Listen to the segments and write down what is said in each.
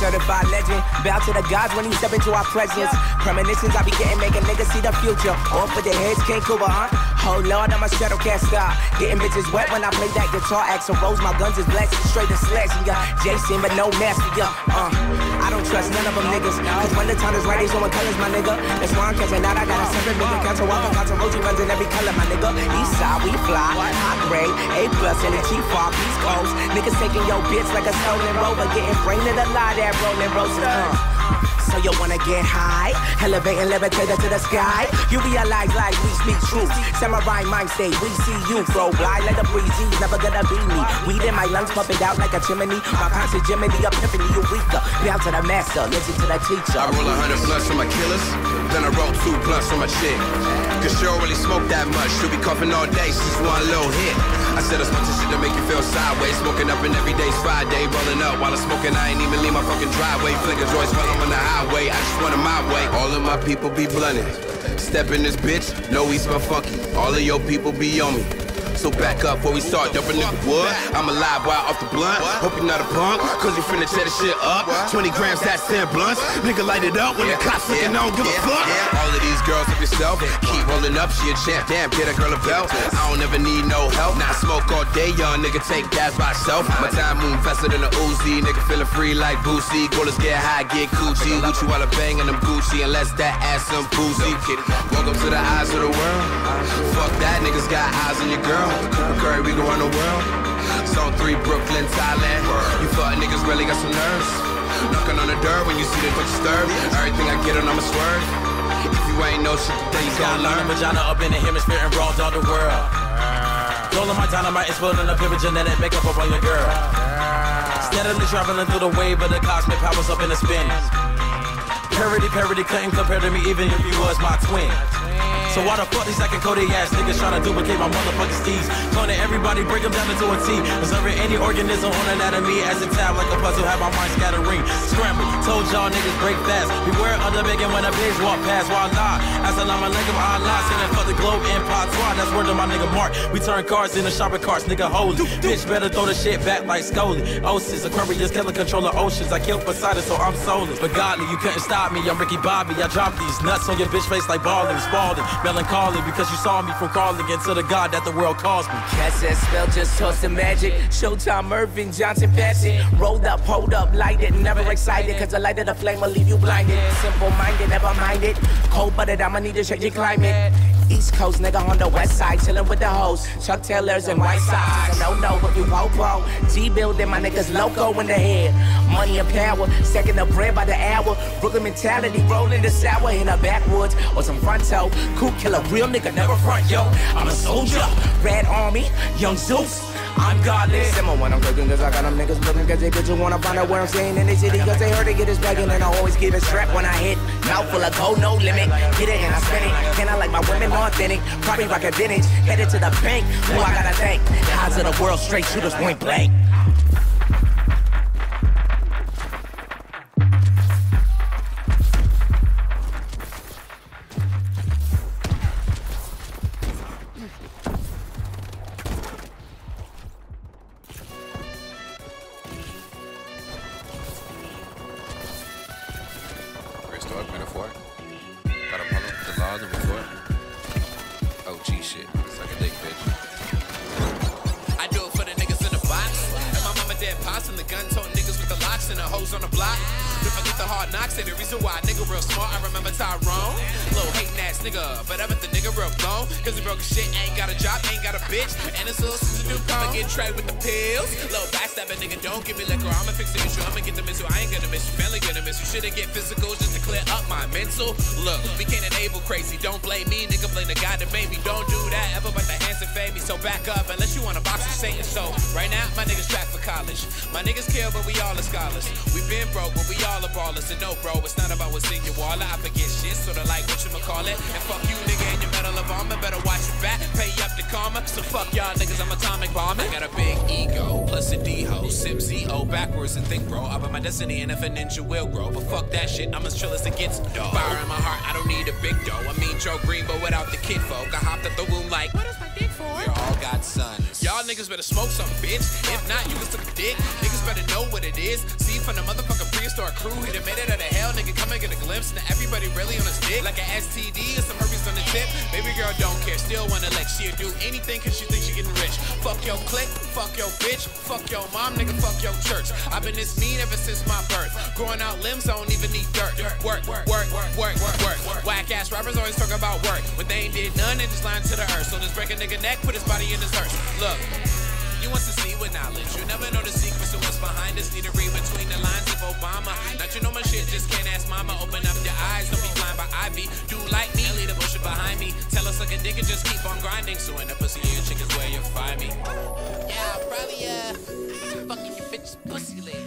certified legend. Bow to the gods when you step into our presence. Premonitions I be getting, make a nigga see the future. All for the heads, can't Kuba, huh? Oh Lord, I'm a shadow cast star. Getting bitches wet when I play that guitar. Axl Rose, my guns is blessed, straight to slashing ya. Jason, but no master ya. Uh, I don't trust none of them niggas. Cause when the time is right, they showing colors, my nigga. That's why I'm catching out. I got a separate nigga. Counter walker, counter road, runs in every color, my nigga. East side, we fly. High grade, A plus, and Chief Fog, East Coast. Niggas taking your bitch like a stolen rover. Getting brain in the lie, that rolling roaster. Uh. So you wanna get high, elevate and levitate to the sky. You realize like we speak truth. Samurai mind state, we see you, bro. Fly like a breezy, never gonna be me. Weed in my lungs, pumping out like a chimney. My conscious Jiminy, epiphany, eureka. Down to the master, listen to the teacher. I roll a hundred plus on my killers, then I roll two plus on my chick. Cause she don't really smoke that much. She'll be coughing all day, she's one little hit. I said I smoke this shit to make you feel sideways. Smoking up and every day's Friday. Rolling up while I'm smoking, I ain't even leave my fucking driveway. Flickers always while I'm on the highway. I just want it my way. All of my people be blunted. Step in this bitch, know we smell funky. All of your people be on me. So back up before we start dumping nigga wood. I'm alive while off the blunt. Hope you're not a punk, cause you finna tear the shit up. 20 grams, that's 10 blunts. Nigga light it up when the cops looking, I don't give a fuck. All of these girls up yourself, keep rolling up, she a champ. Damn, get a girl a belt. I don't ever need no help. Now I smoke all day, young nigga take gas by itself. My time move faster than a Uzi. Nigga feeling free like Boosie. Go let's get high, get coochie. Gucci while I'm banging them Gucci. Unless that ass some pussy. Welcome to the eyes of the world. Fuck that, niggas got eyes on your girl. Curry, we go run the world. Zone 3, Brooklyn, Thailand. You fuck niggas really got some nerves. Knocking on the door when you see the bitch disturb. Everything I get on, I'ma swerve. If you ain't know shit, then you gon' learn. vagina up in the hemisphere and brawls all the world. Rolling my dynamite is building a pivot genetic makeup up on your girl. Steadily traveling through the wave of the cosmic powers up in the spin. Parody, parody, couldn't compare to me even if you was my twin. So why the fuck these acting Cody ass niggas trying to duplicate my motherfucking steeds? Cloning everybody, break them down into a T. Observing any organism on anatomy as a tab like a puzzle, have my mind scattering. Scramble, told y'all niggas break fast. Beware of the begging when a pigs walk past. While nah, assalamu alaikum, Allah, sending for the globe in patois. That's word to my nigga Mark. We turn cars into shopping carts, nigga holy. Bitch better throw the shit back like Scully. Osis, Aquarius, killer controller oceans. I killed Poseidon, so I'm soulless. But godly, you couldn't stop me. I'm Ricky Bobby. I drop these nuts on your bitch face like balling, Spalding. Melancholy because you saw me from crawling into the god that the world calls me. Cast that spell, just toss the magic. Showtime, Earvin, Johnson, Bassett. Rolled up, hold up, lighted, never excited. Cause the light of the flame will leave you blinded. Simple minded, never minded. Cold blooded, I'ma need to change your climate. East Coast nigga on the west side, chillin' with the hoes. Chuck Taylors and White Sox. No, no, if you popo. G building, my niggas loco in the head. Money and power, second up bread by the hour. Brooklyn mentality, rolling the sour in the backwoods or some front toe. Cool killer, real nigga, never front, yo. I'm a soldier, Red Army, Young Zeus. I'm godless. Simmer when I'm cooking, cause I got them niggas looking, cause they bitches wanna find out where I'm staying in the city, cause they heard it get his bagging, and I always keep it strapped when I hit. Mouth full of gold, no limit. Get it and I spend it. And I like my women authentic. Probably rock a vintage. Headed to the bank. Who I gotta thank? Eyes of the world, straight shooters point blank. Mama and the gun toting niggas with the locks and the hoes on the block. Don't forget the hard knocks, say the reason why a nigga real smart. I remember Tyrone. Little hating ass nigga, but I bet the nigga real gone. Cause he broke his shit, ain't got a job, ain't got a bitch. And it's his little sister do and get tracked with the pills. Little backstabbing nigga, don't give me liquor. I'ma fix the issue, I'ma get the missile. I ain't gonna miss you, family gonna miss you. Shouldn't get physical just to clear up my mental. Look, we can't enable crazy. Don't blame me, nigga, blame the guy that made me. Don't do that ever, but the hands that fade me. So back up, unless you wanna box with Satan. So right now, my niggas track for college. My niggas kill, but we all are scholars. We been broke, but we all are ballers. And no, bro, it's not about what's in your wallet. I forget shit, sorta like what you call it. And fuck you, nigga, and your medal of honor. Better watch your back, pay up the karma. So fuck y'all niggas, I'm atomic bomb. I got a big ego, plus a D-ho. Sip Z-O backwards and think, bro. Up in my destiny, and if a ninja will grow. But fuck that shit, I'm as chill as it gets. Dog. Fire in my heart, I don't need a big dough. I mean Joe Green, but without the kid folk. I hopped up the womb like, what is my? We all got sons. Y'all niggas better smoke some, bitch. If not, you can suck a dick. Niggas better know what it it is. See from the motherfucking prehistoric crew, he done made it out of hell. Nigga, come and get a glimpse. Now everybody really on his dick. Like an STD or some herpes on the tip. Baby girl don't care, still wanna let She'll do anything cause she thinks she getting rich. Fuck your clique, fuck your bitch, fuck your mom, nigga, fuck your church. I've been this mean ever since my birth. Growing out limbs, I don't even need dirt. Work, work, work, work, work, work. Rappers always talk about work. When they ain't did none, they just lying to the earth. So just break a nigga neck, put his body in his hearse. Look. You want to see with knowledge. You never know the secrets of what's behind us. Need to read between the lines of Obama. Not you know my shit, just can't ask mama. Open up your eyes, don't be blind by Ivy. Do like me, leave the bullshit behind me. Tell us like a and just keep on grinding. So in the pussy, you chick is where you find me. Yeah, probably uh fucking your bitch's pussy leg,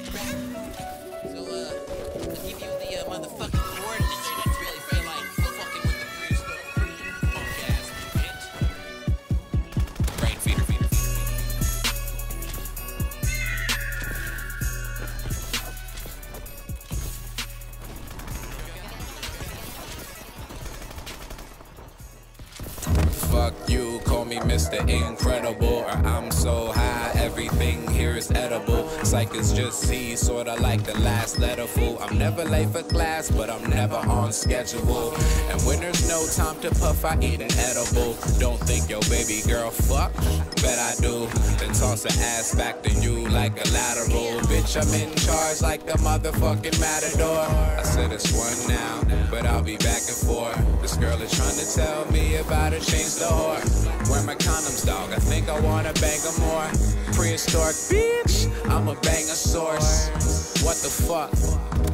Mr. Incredible, or I'm so high, everything here is edible. Like it's just C, sorta like the last letter fool. I'm never late for class, but I'm never on schedule. And when there's no time to puff, I eat an edible. Don't think your baby girl fuck, bet I do. Then toss an ass back to you like a lateral. Bitch, I'm in charge like the motherfucking matador. I said it's one now, but I'll be back and forth. This girl is trying to tell me about it, change the whore. Wear my condoms, dog. I think I wanna bang her more. Prehistoric bitch, I'm a banger source. What the fuck?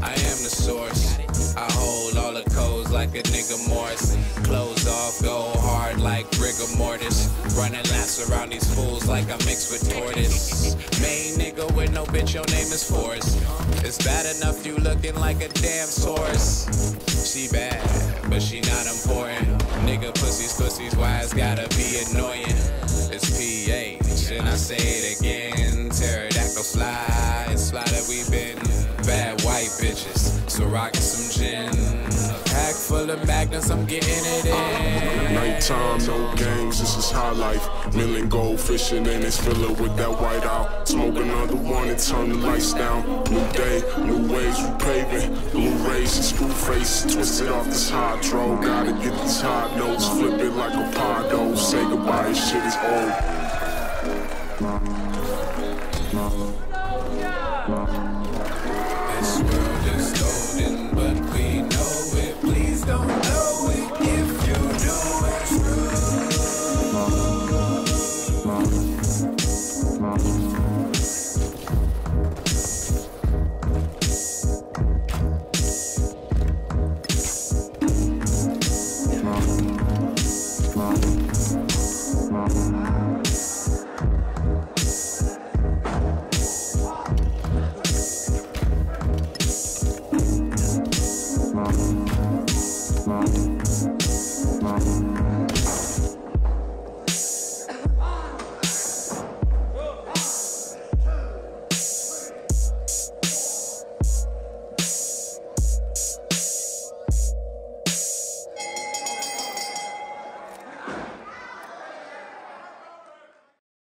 I am the source. I hold all the codes like a nigga Morris. Close off, go hard like rigor mortis. Running laps around these fools like I'm mixed with tortoise. Main nigga with no bitch, your name is Forrest. It's bad enough you looking like a damn source. She bad, but she not important. Nigga, pussies, pussies, why it's gotta be annoying? It's PH, and I say it again. Pterodactyl fly, it's fly that we been. Bad white bitches, so rockin' some gin. Pack full of magnets, I'm getting it in. Nighttime, no games, this is high life. Milling gold fishing and it's filling with that white out. Smoke another one and turn the lights down. New day, new ways we paving. Blue rays and screw faces twisted off this hydro. Gotta get these hard notes, flip it like a pondo. Say goodbye, this shit is old. lost.